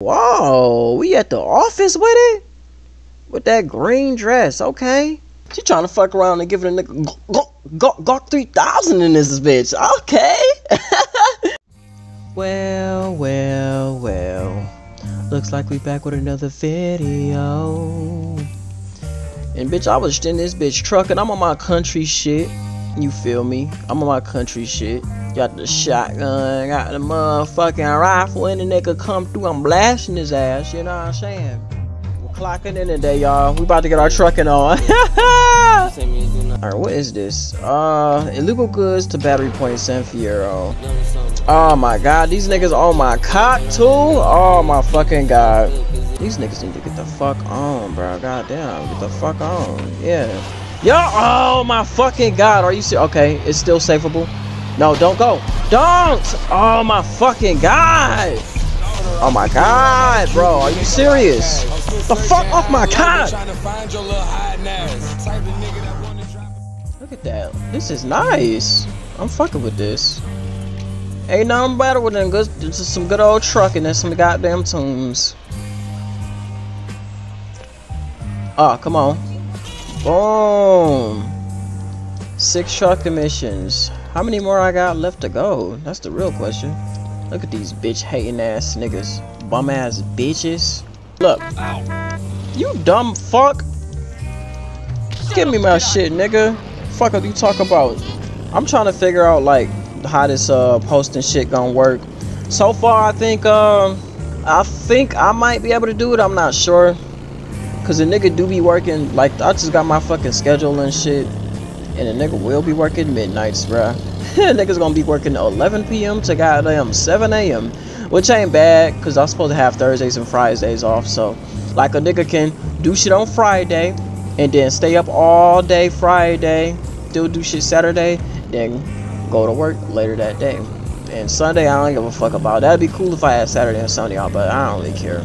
Whoa, we at the office with it? With that green dress, okay. She trying to fuck around and give it a nigga Gawk 3000 in this bitch, okay. well, well, well. Looks like we back with another video. And bitch, I was in this bitch truck and I'm on my country shit. You feel me? I'm on my country shit. Got the shotgun, got the motherfucking rifle, and the nigga come through, I'm blasting his ass, you know what I'm saying? We're clocking in today, y'all. We about to get our trucking on. Alright, what is this? Uh, illegal goods to battery point San Fierro. Oh my god, these niggas on my cock too? Oh my fucking god. These niggas need to get the fuck on, bro. God damn, get the fuck on. Yeah. Yo, oh my fucking god, are you serious? Okay, it's still safeable. No, don't go. Don't! Oh my fucking god! Oh my god, bro, are you serious? The fuck off my god! Look at that. This is nice. I'm fucking with this. Ain't nothing better than good, just some good old trucking and some goddamn tunes. Oh, come on. Boom. Six truck emissions. How many more I got left to go? That's the real question. Look at these bitch hating ass niggas. Bum ass bitches. Look. You dumb fuck. Give me my shit, nigga. Fuck are you talk about? I'm trying to figure out like how this uh posting shit gonna work. So far I think um I think I might be able to do it. I'm not sure. Cause the nigga do be working like I just got my fucking schedule and shit and a nigga will be working midnights, bruh. Niggas gonna be working 11 p.m. to goddamn 7 a.m. Which ain't bad, cause I'm supposed to have Thursdays and Fridays off. So, like a nigga can do shit on Friday, and then stay up all day Friday, still do shit Saturday, then go to work later that day. And Sunday, I don't give a fuck about. That'd be cool if I had Saturday and Sunday off, but I don't really care.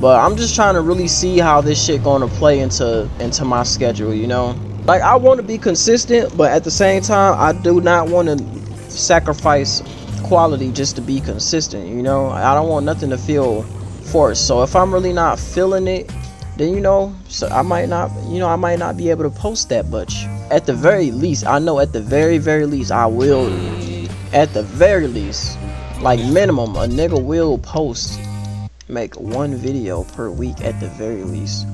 But I'm just trying to really see how this shit gonna play into into my schedule, you know like I want to be consistent, but at the same time, I do not want to sacrifice quality just to be consistent. You know, I don't want nothing to feel forced. So if I'm really not feeling it, then you know, so I might not, you know, I might not be able to post that much. At the very least, I know at the very very least, I will. At the very least, like minimum, a nigga will post, make one video per week at the very least.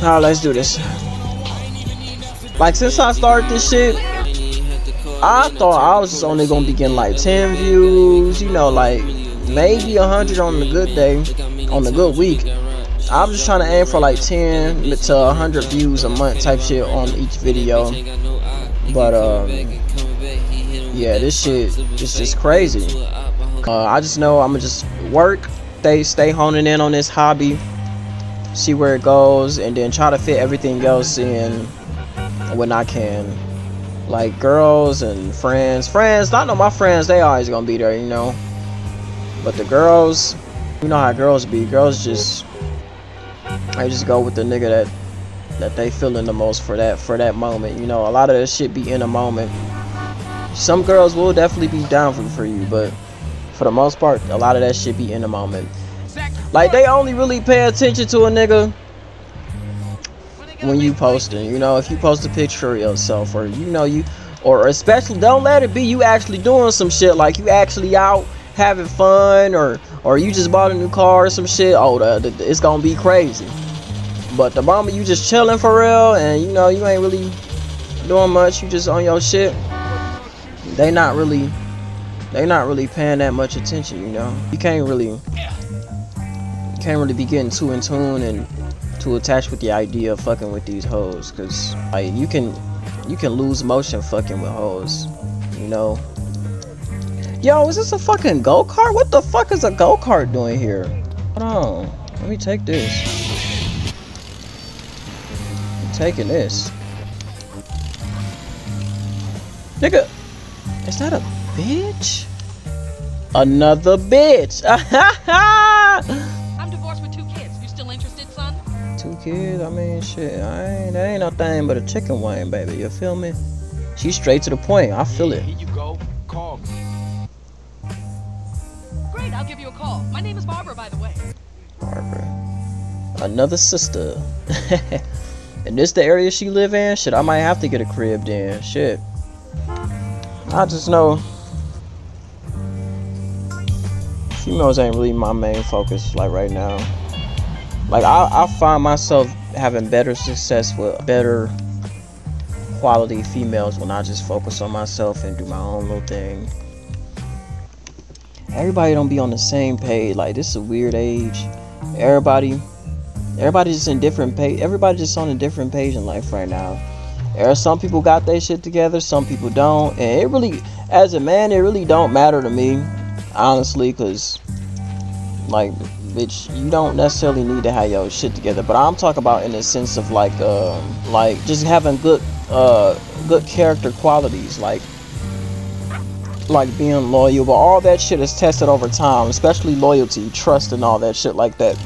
Now let's do this. Like since I started this shit, I thought I was just only gonna be getting like 10 views, you know, like maybe 100 on the good day, on the good week. I'm just trying to aim for like 10 to 100 views a month type shit on each video. But um, yeah, this shit is just crazy. Uh, I just know I'm gonna just work, stay stay honing in on this hobby, see where it goes, and then try to fit everything else in when I can. Like girls and friends. Friends, not know my friends, they always gonna be there, you know. But the girls, you know how girls be. Girls just I just go with the nigga that that they feeling the most for that for that moment. You know, a lot of this shit be in a moment. Some girls will definitely be down for, for you, but for the most part, a lot of that shit be in the moment. Like they only really pay attention to a nigga when you posting. You know, if you post a picture of yourself, or you know you, or especially don't let it be you actually doing some shit like you actually out having fun, or or you just bought a new car or some shit. Oh, the, the, it's gonna be crazy. But the moment you just chilling for real, and you know you ain't really doing much, you just on your shit. They not really, they not really paying that much attention. You know, you can't really, you can't really be getting too in tune and too attached with the idea of fucking with these hoes because like you can you can lose motion fucking with hoes you know? Yo is this a fucking go-kart? What the fuck is a go-kart doing here? Hold on let me take this. I'm taking this. Nigga is that a bitch another bitch I'm divorced with two kids. You still interested, son? Two kids? I mean, shit, I ain't, that ain't nothing but a chicken wing, baby. You feel me? She's straight to the point. I feel yeah, it. Here you go. Call me. Great, I'll give you a call. My name is Barbara, by the way. Barbara. Another sister. and this the area she live in? Shit, I might have to get a crib then. Shit. I just know females ain't really my main focus like right now. Like I, I find myself having better success with better quality females when I just focus on myself and do my own little thing. Everybody don't be on the same page. Like this is a weird age. Everybody everybody just in different page everybody just on a different page in life right now. There are some people got their shit together, some people don't. And it really as a man it really don't matter to me honestly, because like, bitch, you don't necessarily need to have your shit together. But I'm talking about in the sense of like, uh, like just having good, uh, good character qualities, like, like being loyal. But all that shit is tested over time, especially loyalty, trust, and all that shit like that.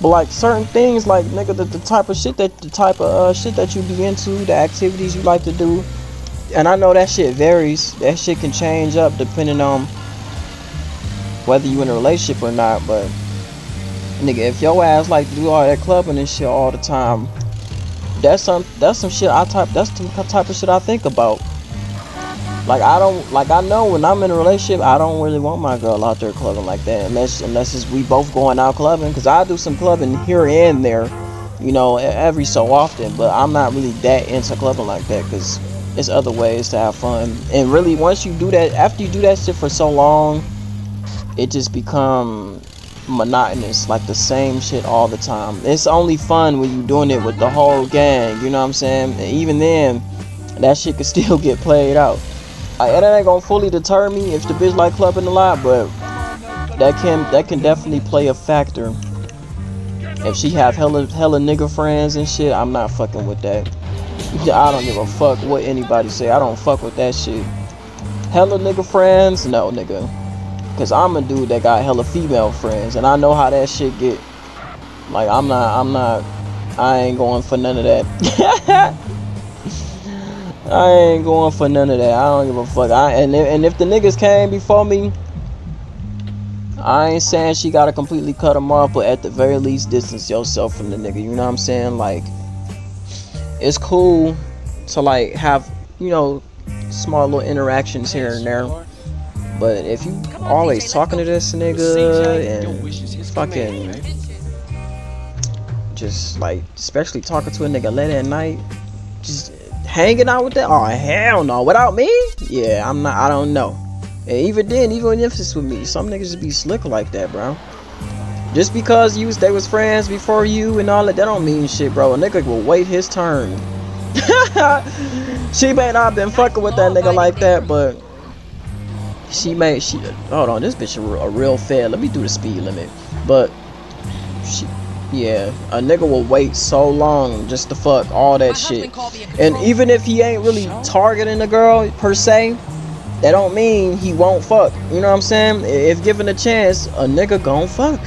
But like certain things, like nigga, the, the type of shit that the type of uh, shit that you be into, the activities you like to do, and I know that shit varies. That shit can change up depending on whether you in a relationship or not, but nigga, if your ass like to do all that clubbing and shit all the time, that's some that's some shit I type that's the type of shit I think about. Like I don't like I know when I'm in a relationship, I don't really want my girl out there clubbing like that unless unless it's we both going out clubbing because I do some clubbing here and there, you know, every so often. But I'm not really that into clubbing like that because it's other ways to have fun. And really, once you do that, after you do that shit for so long it just become monotonous like the same shit all the time. It's only fun when you're doing it with the whole gang you know what i'm saying? And even then that shit could still get played out. Like, that ain't gonna fully deter me if the bitch like clubbing a lot but that can that can definitely play a factor. If she have hella hella nigga friends and shit i'm not fucking with that. I don't give a fuck what anybody say. I don't fuck with that shit. Hella nigga friends? No nigga Cause I'm a dude that got hella female friends, and I know how that shit get. Like I'm not, I'm not, I ain't going for none of that. I ain't going for none of that. I don't give a fuck. I and if, and if the niggas came before me, I ain't saying she gotta completely cut them off, but at the very least, distance yourself from the nigga. You know what I'm saying? Like, it's cool to like have you know small little interactions here and there but if you always talking to this nigga and fucking just like especially talking to a nigga late at night, just hanging out with that, oh hell no, without me? Yeah, I'm not I don't know. And even then, even if it's with me, some niggas just be slick like that, bro. Just because you they was friends before you and all that, that don't mean shit, bro. A nigga will wait his turn. she may not have been fucking with that nigga like that, but she made she hold on this bitch a, a real fair let me do the speed limit. But she yeah a nigga will wait so long just to fuck all that shit. and even if he ain't really targeting the girl per se that don't mean he won't fuck. You know what i'm saying? If given a chance a nigga gon' fuck.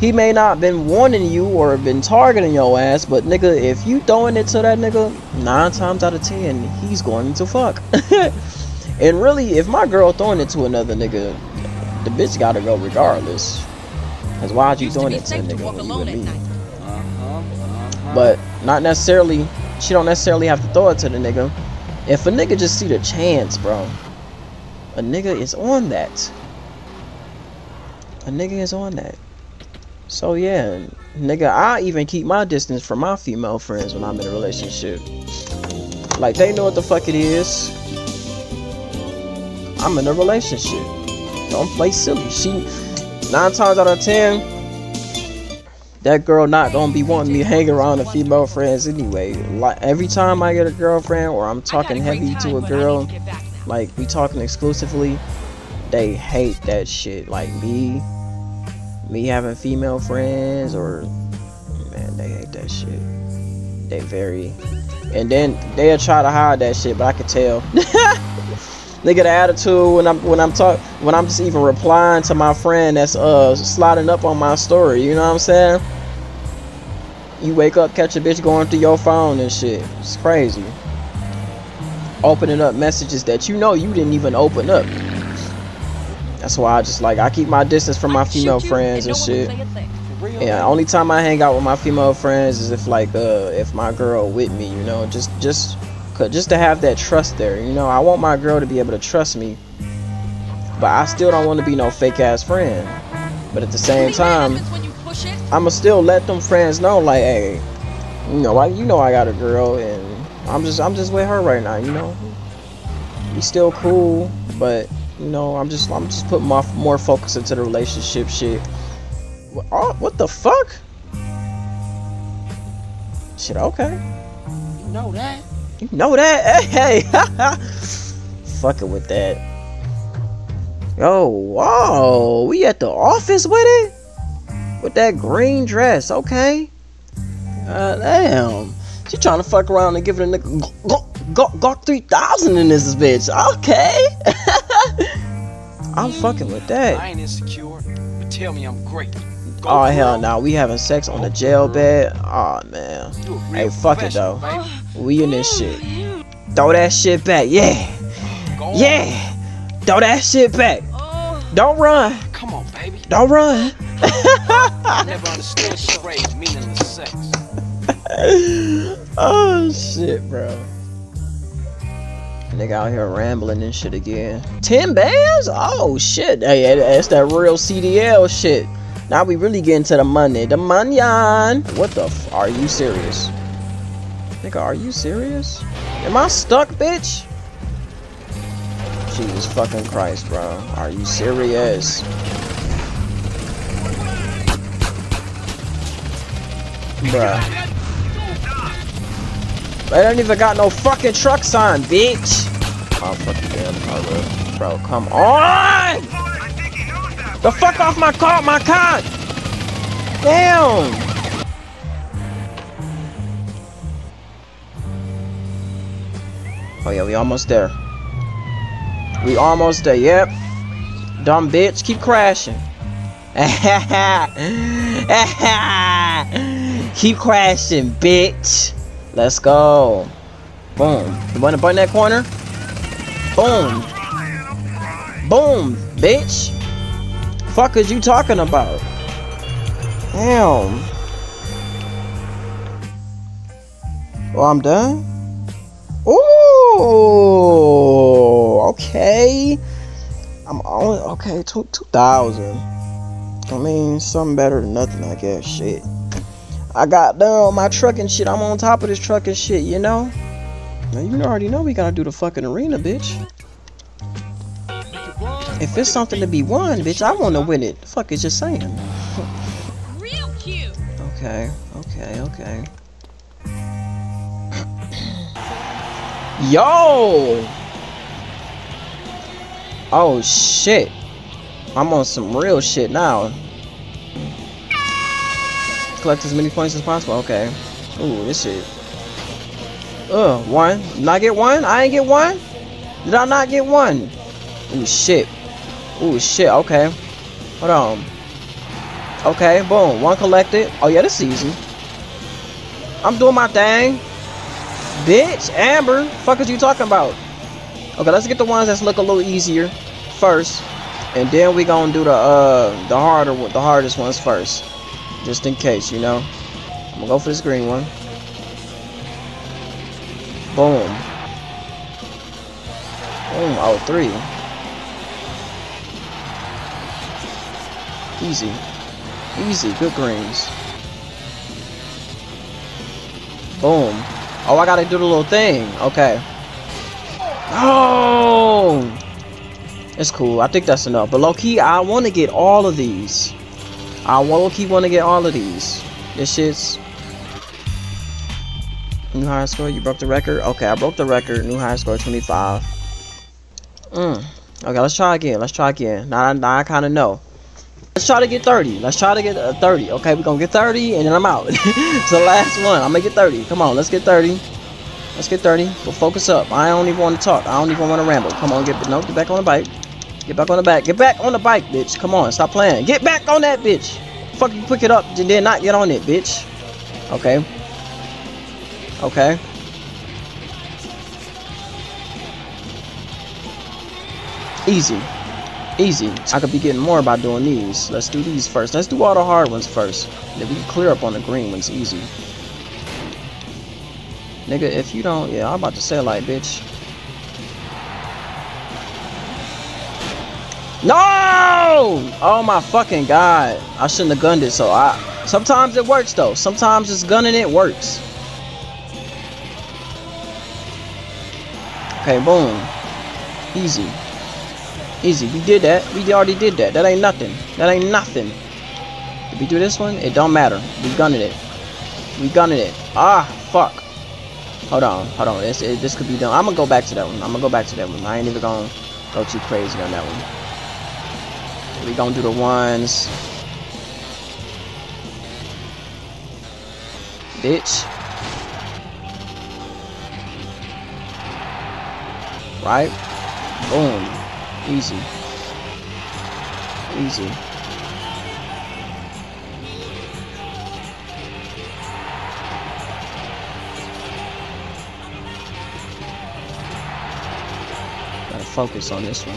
He may not been warning you or been targeting your ass but nigga if you throwing it to that nigga nine times out of ten he's going to fuck And really, if my girl throwing it to another nigga, the bitch gotta go regardless. Cause why are you throwing it to a nigga when you with me? Uh-huh, uh-huh. But not necessarily, she don't necessarily have to throw it to the nigga. If a nigga just see the chance, bro, a nigga is on that. A nigga is on that. So yeah, nigga, I even keep my distance from my female friends when I'm in a relationship. Like they know what the fuck it is. I'm in a relationship. Don't play silly. She nine times out of ten, that girl not gonna be wanting me to hang around the female friends anyway. Like every time I get a girlfriend or I'm talking heavy to a girl, like we talking exclusively, they hate that shit. Like me, me having female friends or man, they hate that shit. They very, and then they'll try to hide that shit, but I can tell. they get an attitude when I'm when I'm talk when I'm just even replying to my friend that's uh sliding up on my story. You know what I'm saying? You wake up, catch a bitch going through your phone and shit. It's crazy. Opening up messages that you know you didn't even open up. That's why I just like I keep my distance from my female friends and shit. Yeah, only time I hang out with my female friends is if like uh if my girl with me, you know, just just just to have that trust there. You know, I want my girl to be able to trust me, but I still don't want to be no fake ass friend. But at the same time, I'ma still let them friends know like, hey, you know, I you know I got a girl and I'm just I'm just with her right now. You know, we still cool, but you know, I'm just I'm just putting more more focus into the relationship shit. Oh, what the fuck? Shit, okay. You know that. You know that? Hey, fuck it with that. Yo, whoa, we at the office with it? With that green dress, okay. Uh, damn. She trying to fuck around and give it a nigga Gawk 3000 in this bitch. Okay. I'm fucking with that. I ain't insecure, but tell me I'm great. Oh hell no, we having sex on the jail bed. Oh man. You a real Hey, fuck it though. baby. We in this shit. Throw that shit back. Yeah. Go on. Yeah. Throw that shit back. Oh. Don't run. Come on, baby. Don't run. Never understood charade meaningless sex. oh shit, bro. Nigga out here rambling and shit again. Ten bands? Oh shit. Hey, that's that real CDL shit. Now we really getting to the money. The money What the f- Are you serious? Nigga, are you serious? Am I stuck, bitch? Jesus fucking Christ, bro. Are you serious? Bruh. I don't even got no fucking truck sign, bitch. Oh, fucking damn car, bro. Bro, come on! The fuck off my car, my car! Damn! Oh yeah, we almost there. We almost there, yep. Dumb bitch, keep crashing. keep crashing, bitch. Let's go. Boom. You want to button that corner? Boom. Boom, bitch. Fuck is you talking about? Damn. Well, I'm done. Ooh. Okay. I'm only okay. Two two thousand. I mean, something better than nothing, I guess. Shit. I got done on my truck and shit. I'm on top of this truck and shit, you know? Now, you already know we gotta do the fucking arena, bitch. If it's something to be won, bitch, I wanna win it. The fuck is just saying. Real cute. Okay, okay, okay. Yo! Oh shit. I'm on some real shit now. Collect as many points as possible. Okay. Ooh, this shit. Ugh, one. Did I get one? I ain't get one? Did I not get one? Ooh, shit. Ooh, shit. Okay. Hold on. Okay, boom. One collected. Oh, yeah, this is easy. I'm doing my thing. Bitch, Amber. Fuck is you talking about? Okay, let's get the ones that look a little easier first. And then we gonna do the uh the harder the hardest ones first. Just in case, you know. I'm gonna go for this green one. Boom. Boom. Oh, three. Easy. Easy. Good greens. Boom. Oh, I gotta do the little thing. Okay. Oh! It's cool. I think that's enough. But low key, I want to get all of these. I low key want to get all of these. This shit's new high score. You broke the record. Okay, I broke the record. New high score 25. Mm. Okay, let's try again. Let's try again. Now, now I kind of know. Let's try to get 30. Let's try to get uh, 30. Okay, we're gonna get 30 and then I'm out. it's the last one. I'm gonna get 30. Come on, let's get 30. Let's get 30. But focus up. I don't even want to talk. I don't even want to ramble. Come on, get no, get back on the bike. Get back on the bike. Get back on the bike, bitch. Come on, stop playing. Get back on that bitch. Fuck you, pick it up and then not get on it, bitch. Okay. Okay. Easy. Easy. I could be getting more by doing these. Let's do these first. Let's do all the hard ones first. Then we can clear up on the green ones easy. Nigga, if you don't, yeah, I'm about to say like, bitch. No! Oh my fucking god. I shouldn't have gunned it, so I... Sometimes it works, though. Sometimes just gunning it works. Okay, boom. Easy. Easy. We did that. We already did that. That ain't nothing. That ain't nothing. If we do this one? It don't matter. We gunning it. We gunning it. Ah, fuck. Hold on. Hold on. This, it, this could be done. I'm gonna go back to that one. I'm gonna go back to that one. I ain't even gonna go too crazy on that one. We gonna do the ones. Bitch. Right? Boom. Easy. Easy. Gotta focus on this one.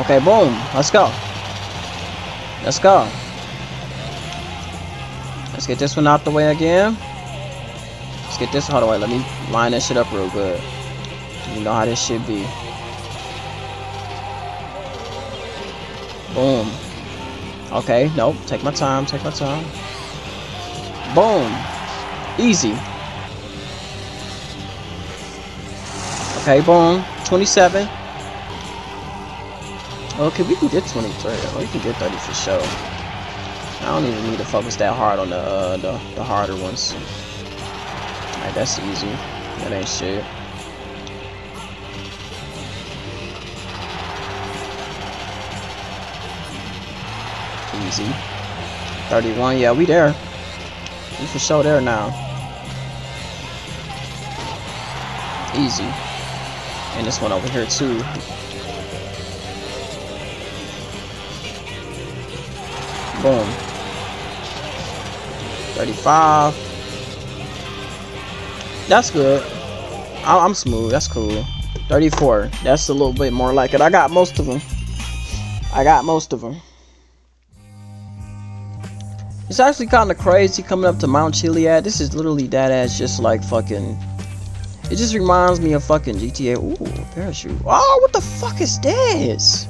Okay, boom. Let's go. Let's go. Let's get this one out the way again. Let's get this out of the way. Let me line that shit up real good. You know how this should be. Boom. Okay, nope. Take my time. Take my time. Boom. Easy. Okay, boom. 27. Okay, we can get 23. Oh, we can get 30 for sure. I don't even need to focus that hard on the uh, the, the harder ones. Alright, that's easy. That ain't shit. Easy. 31, yeah, we there. We for sure there now. Easy. And this one over here too. Boom. 35. That's good. I I'm smooth. That's cool. 34. That's a little bit more like it. I got most of them. I got most of them. It's actually kind of crazy coming up to Mount Chiliad. This is literally that ass just like fucking... It just reminds me of fucking GTA. Ooh, parachute. Oh, what the fuck is this?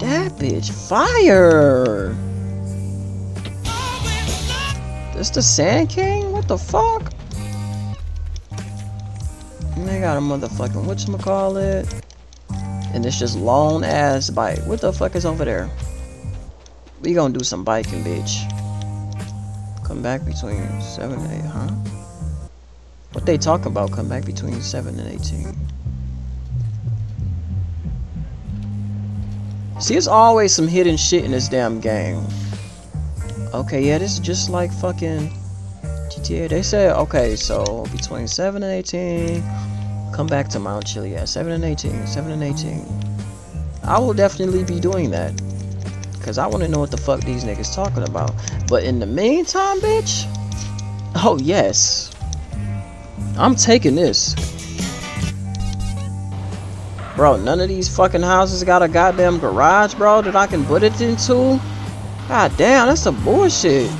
That bitch fire! This the Sand King? What the fuck? And they got a motherfucking whatchamacallit. And it's just long ass bike. What the fuck is over there? We gonna do some biking, bitch. Come back between 7 and 8, huh? What they talk about, come back between 7 and 18. See, it's always some hidden shit in this damn game. Okay, yeah, this is just like fucking GTA. They said, okay, so between 7 and 18, come back to Mount Chiliad. 7 and 18, 7 and 18. I will definitely be doing that. Because I want to know what the fuck these niggas talking about. But in the meantime, bitch. Oh, yes. I'm taking this. Bro, none of these fucking houses got a goddamn garage, bro, that I can put it into. God damn, that's some bullshit.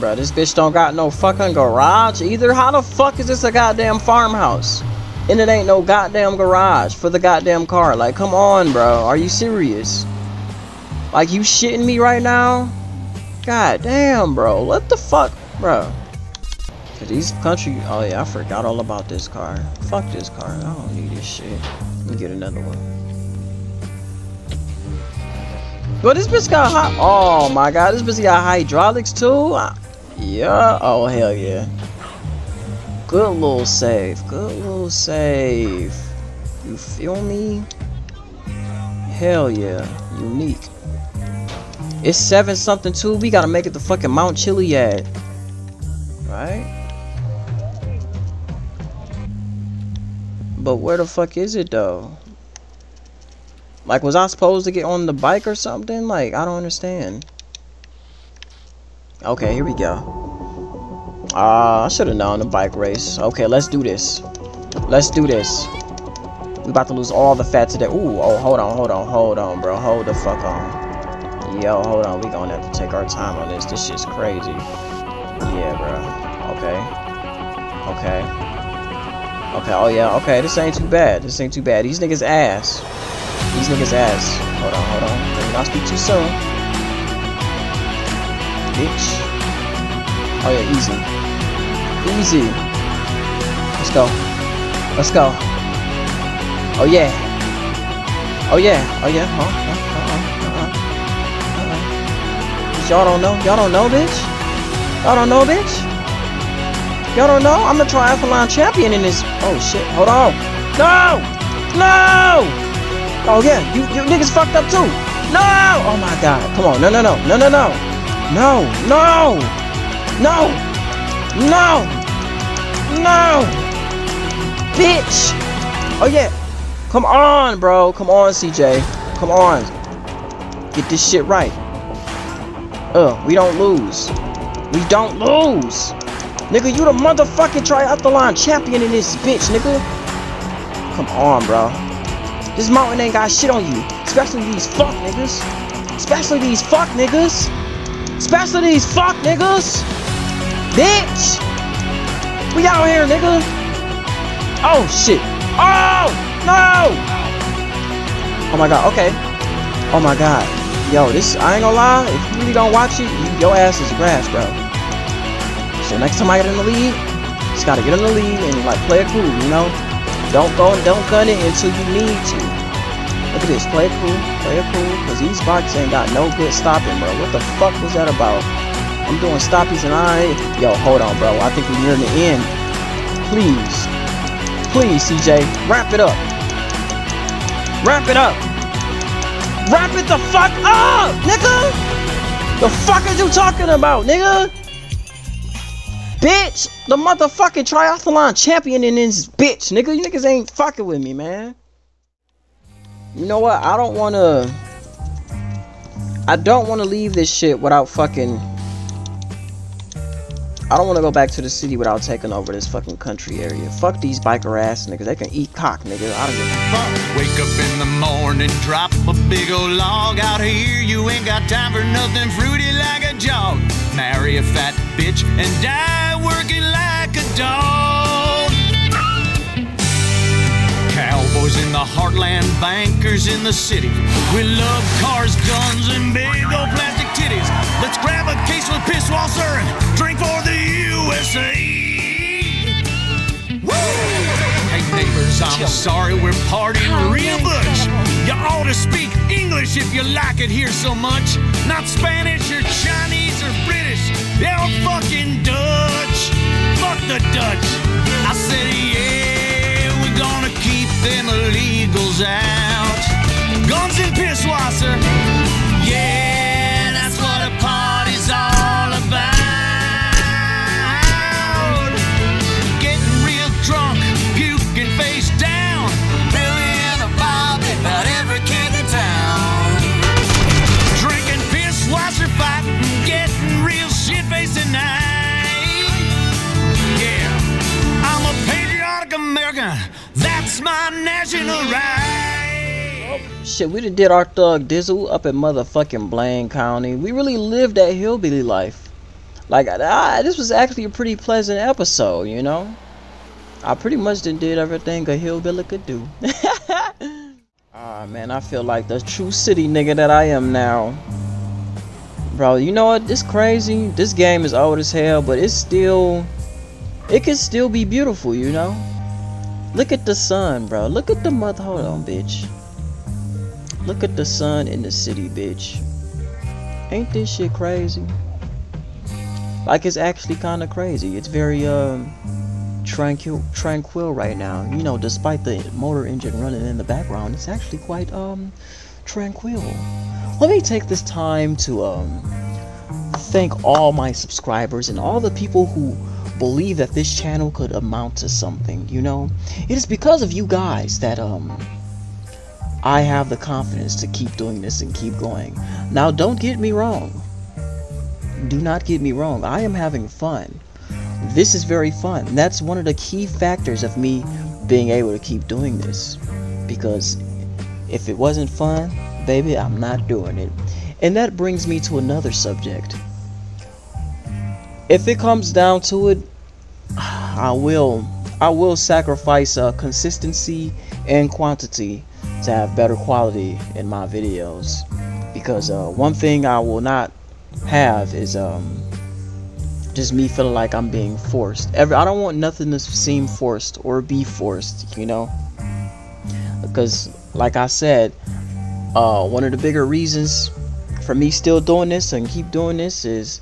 Bro, this bitch don't got no fucking garage either. How the fuck is this a goddamn farmhouse? And it ain't no goddamn garage for the goddamn car. Like, come on, bro. Are you serious? Like, you shitting me right now? God damn, bro. What the fuck, bro? These country, oh yeah, I forgot all about this car. Fuck this car. I don't need this shit. Let me get another one. But this bitch got hot. Oh my god, this bitch got hydraulics too. Yeah. Oh hell yeah. Good little save. Good little save. You feel me? Hell yeah. Unique. It's seven something too. We gotta make it the fucking Mount Chiliad. Right? But where the fuck is it though? Like, was I supposed to get on the bike or something? Like, I don't understand. Okay, here we go. Ah, uh, I should have known the bike race. Okay, let's do this. Let's do this. We about to lose all the fat today. Ooh, oh, hold on, hold on, hold on, bro. Hold the fuck on. Yo, hold on. We gonna have to take our time on this. This shit's crazy. Yeah, bro. Okay. Okay. Okay, oh yeah, okay. This ain't too bad. This ain't too bad. These niggas ass. These niggas ass. Hold on, hold on. Let me not speak too soon. Bitch. Oh yeah, easy. Easy. Let's go. Let's go. Oh yeah. Oh yeah. Oh yeah. Huh? Huh? Uh-uh. Uh-uh. Y'all don't know? Y'all don't know, bitch? Y'all don't know, bitch? Y'all don't know? I'm the triathlon champion in this. Oh shit. Hold on. No! No! Oh yeah, you, you niggas fucked up too. No! Oh my god. Come on. No, no, no. No, no, no. No. No! No! No! No! Bitch! Oh yeah. Come on, bro. Come on, CJ. Come on. Get this shit right. Ugh, we don't lose. We don't lose. Nigga, you the motherfucking triathlon champion in this bitch, nigga. Come on, bro. This mountain ain't got shit on you. Especially these fuck niggas. Especially these fuck niggas. Especially these fuck niggas. Bitch. We out here, nigga. Oh, shit. Oh, no. Oh, my God. Okay. Oh, my God. Yo, this, I ain't gonna lie. If you really don't watch it, you, your ass is grass, bro. So next time I get in the lead, just gotta get in the lead and like play it cool, you know? Don't go and don't gun it until you need to. Look at this, play it cool, play it cool, cause these bikes ain't got no good stopping, bro. What the fuck was that about? I'm doing stoppies and I yo, hold on, bro. I think we're nearing the end. Please. Please, CJ, wrap it up. Wrap it up. Wrap it the fuck up, nigga! The fuck is you talking about, nigga? Bitch, the motherfucking triathlon champion in this bitch, nigga. You niggas ain't fucking with me, man. You know what? I don't want to. I don't want to leave this shit without fucking. I don't want to go back to the city without taking over this fucking country area. Fuck these biker ass niggas. They can eat cock, nigga. I don't give a fuck. Wake up in the morning, drop a big old log out here. You ain't got time for nothing fruity like a jog. Marry a fat bitch and die working like a dog. Cowboys in the heartland, bankers in the city. We love cars, guns, and big old plastic titties. Let's grab a case with Pisswasser and drink for the USA. Woo! Hey neighbors, I'm sorry we're partying real much. You ought to speak English if you like it here so much. Not Spanish or Chinese or British. They're fucking Dutch. Fuck the Dutch. I said, yeah, we're gonna keep them illegals out. Guns and Pisswasser. Yeah, My national right. Shit, we done did our thug dizzle up in motherfucking Blaine County. We really lived that hillbilly life. Like, I, this was actually a pretty pleasant episode, you know? I pretty much done did everything a hillbilly could do. Ah, man, I feel like the true city nigga that I am now. Bro, you know what? It's crazy. This game is old as hell, but it's still... It can still be beautiful, you know? Look at the sun, bro. Look at the mother... Hold on, bitch. Look at the sun in the city, bitch. Ain't this shit crazy? Like it's actually kind of crazy. It's very um tranquil tranquil right now. You know, despite the motor engine running in the background, it's actually quite um tranquil. Let me take this time to um thank all my subscribers and all the people who believe that this channel could amount to something, you know? It is because of you guys that um I have the confidence to keep doing this and keep going. Now, don't get me wrong. Do not get me wrong. I am having fun. This is very fun. That's one of the key factors of me being able to keep doing this. because if it wasn't fun, baby, I'm not doing it. And that brings me to another subject. If it comes down to it, I will I will sacrifice uh, consistency and quantity to have better quality in my videos because uh, one thing I will not have is um, just me feeling like I'm being forced. I don't want nothing to seem forced or be forced, you know. Because, like I said, uh, one of the bigger reasons for me still doing this and keep doing this is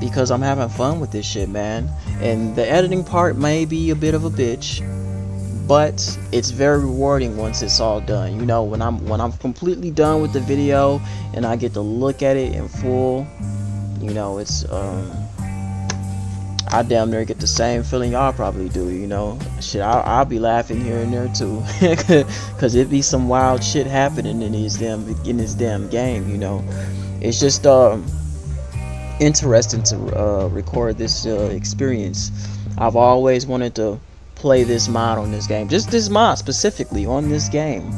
because I'm having fun with this shit, man. And the editing part may be a bit of a bitch, but it's very rewarding once it's all done. You know, when I'm when I'm completely done with the video and I get to look at it in full, you know, it's um I damn near get the same feeling y'all probably do, you know. Shit, I'll, I'll be laughing here and there too, cause it be some wild shit happening in these damn in this damn game, you know. It's just um interesting to uh, record this uh, experience. I've always wanted to play this mod on this game, just this mod specifically on this game,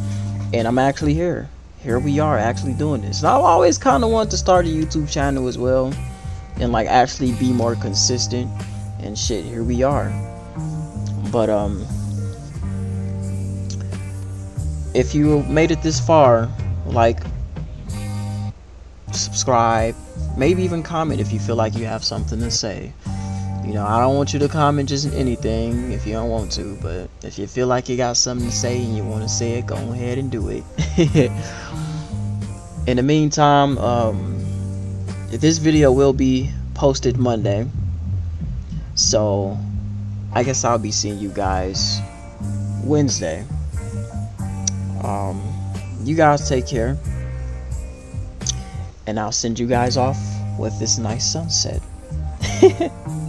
and I'm actually here. Here we are, actually doing this. And I've always kind of wanted to start a YouTube channel as well, and like actually be more consistent and shit. Here we are. But um, if you made it this far, like subscribe, maybe even comment if you feel like you have something to say. You know, I don't want you to comment just anything if you don't want to, but if you feel like you got something to say and you want to say it, go ahead and do it. In the meantime, um, this video will be posted Monday, so I guess I'll be seeing you guys Wednesday. Um, you guys take care and I'll send you guys off with this nice sunset.